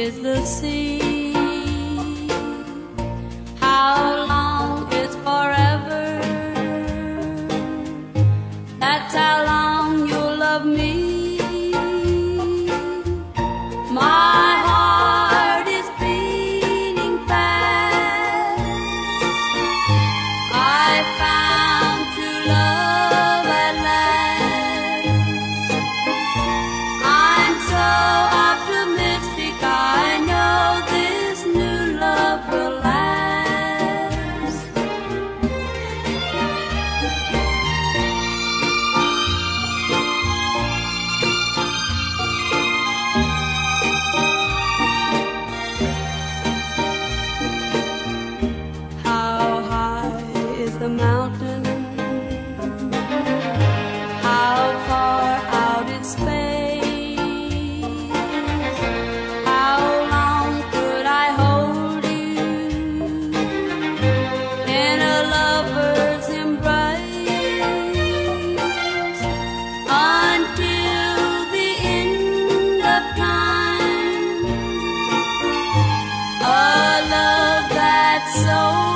is the sea. How long is forever? That's how long you'll love me. mountain. How far out in space? How long could I hold you in a lover's embrace until the end of time? A love that's so.